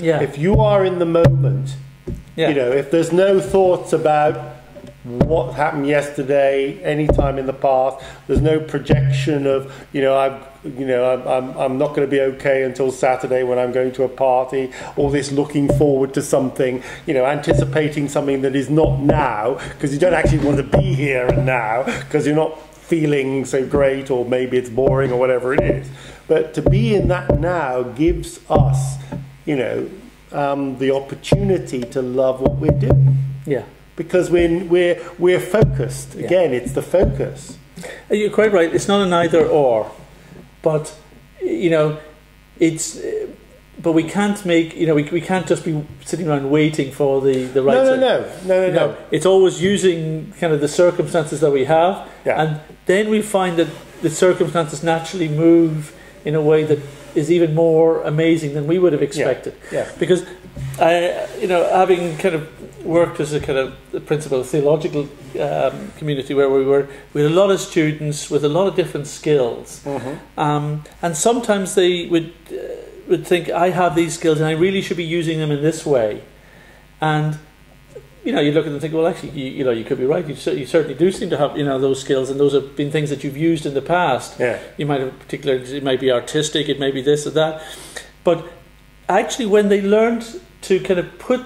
Yeah. If you are in the moment, yeah. you know, if there's no thoughts about what happened yesterday, any time in the past, there's no projection of, you know, I've, you know, I'm, I'm, I'm not going to be okay until Saturday when I'm going to a party, all this looking forward to something, you know, anticipating something that is not now, because you don't actually want to be here and now, because you're not feeling so great, or maybe it's boring, or whatever it is. But to be in that now gives us, you know, um, the opportunity to love what we're doing yeah. because we're, we're, we're focused. Yeah. Again, it's the focus. You're quite right. It's not an either or, but you know, it's. But we can't make you know we, we can't just be sitting around waiting for the the right. No, no, no, no, no, No, no. it's always using kind of the circumstances that we have, Yeah. and then we find that the circumstances naturally move in a way that is even more amazing than we would have expected. Yeah. yeah. Because I, you know, having kind of worked as a kind of the principal theological um, community where we were with a lot of students with a lot of different skills, Mm-hmm. um, and sometimes they would uh, would think I have these skills and I really should be using them in this way, and you know you look at them and think well actually you, you know you could be right. You, you certainly do seem to have you know those skills and those have been things that you've used in the past. Yeah. you might have particular it might be artistic it may be this or that. But actually when they learned to kind of put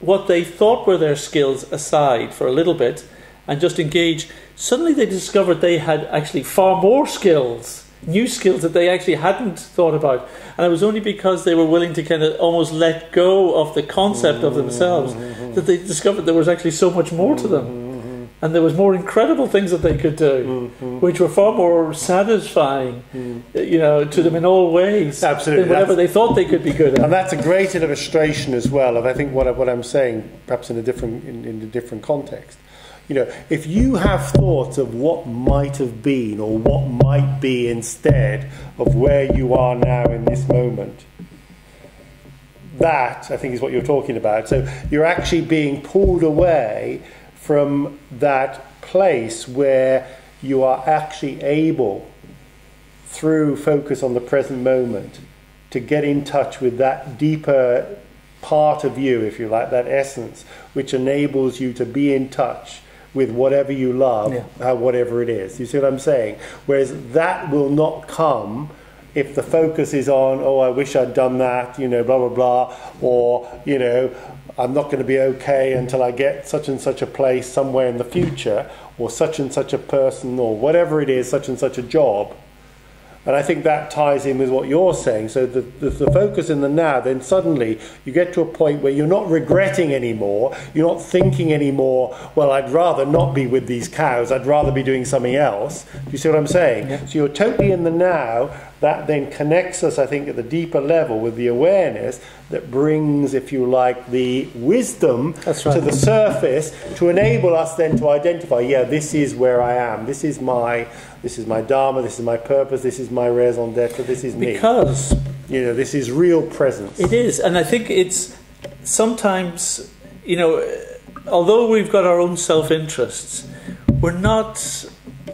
what they thought were their skills aside for a little bit and just engage suddenly they discovered they had actually far more skills new skills that they actually hadn't thought about. And it was only because they were willing to kind of almost let go of the concept of themselves mm-hmm. That they discovered there was actually so much more to them mm-hmm. and there was more incredible things that they could do mm-hmm. which were far more satisfying mm-hmm. you know to them in all ways Absolutely. than whatever That's- they thought they could be good at. And that's a great illustration as well of I think what, I- what I'm saying, perhaps in a different in, in a different context. You know, if you have thoughts of what might have been or what might be instead of where you are now in this moment, that I think is what you're talking about. So you're actually being pulled away from that place where you are actually able, through focus on the present moment, to get in touch with that deeper part of you, if you like, that essence, which enables you to be in touch with whatever you love, Yeah. uh, whatever it is. You see what I'm saying? Whereas that will not come if the focus is on, oh, I wish I'd done that, you know, blah, blah, blah, or, you know, I'm not going to be okay until I get such and such a place somewhere in the future, or such and such a person, or whatever it is, such and such a job. And I think that ties in with what you're saying. So the, the, the focus in the now, then suddenly you get to a point where you're not regretting anymore. You're not thinking anymore, well, I'd rather not be with these cows. I'd rather be doing something else. Do you see what I'm saying? Yeah. So you're totally in the now. That then connects us, I think, at the deeper level with the awareness that brings, if you like, the wisdom right. to the surface to enable us then to identify, yeah, this is where I am. This is my, this is my dharma. This is my purpose. This is my raison d'être. This is me. because You know, this is real presence. It is, and I think it's sometimes, you know, although we've got our own self interests, we're not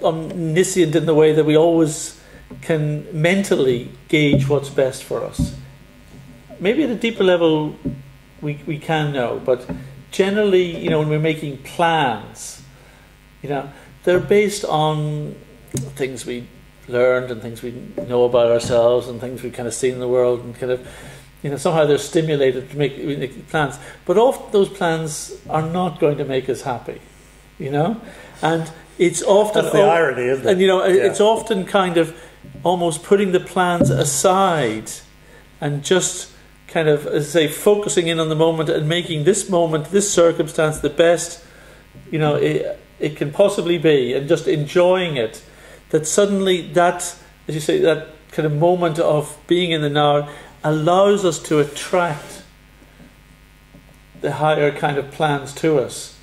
omniscient in the way that we always can mentally gauge what's best for us. Maybe at a deeper level, we, we can know, but generally, you know, when we're making plans, you know, they're based on things we learned and things we know about ourselves and things we kind of seen in the world and kind of you know somehow they're stimulated to make, make plans but often those plans are not going to make us happy you know and it's often That's the irony, isn't it? and you know Yeah. it's often kind of almost putting the plans aside and just kind of as I say focusing in on the moment and making this moment this circumstance the best you know it, it can possibly be and just enjoying it that suddenly that as you say that kind of moment of being in the now allows us to attract the higher kind of plans to us